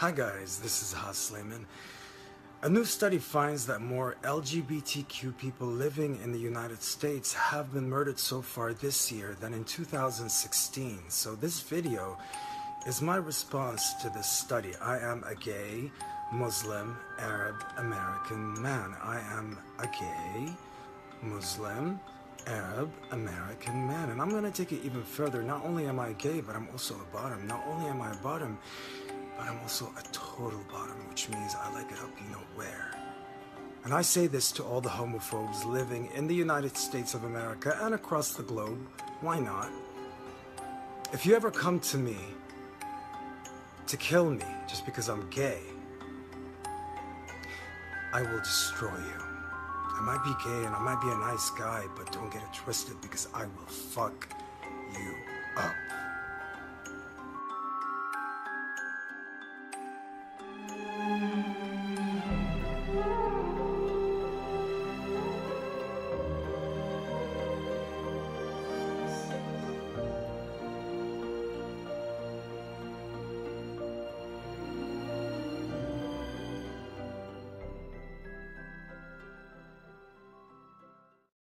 Hi guys, this is Haaz Sleiman. A new study finds that more LGBTQ people living in the United States have been murdered so far this year than in 2016. So this video is my response to this study. I am a gay, Muslim, Arab, American man. I am a gay, Muslim, Arab, American man. And I'm going to take it even further. Not only am I gay, but I'm also a bottom. Not only am I a bottom, but I'm also a total bottom, which means I like it up you know where. And I say this to all the homophobes living in the United States of America and across the globe. Why not? If you ever come to me to kill me just because I'm gay, I will destroy you. I might be gay and I might be a nice guy, but don't get it twisted because I will fuck.